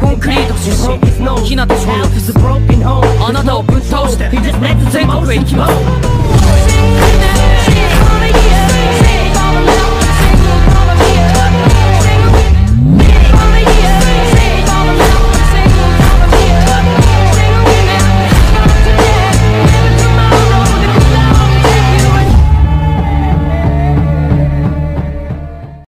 コンクリート出身日向翔陽あなたをぶっ倒して全国へ行きます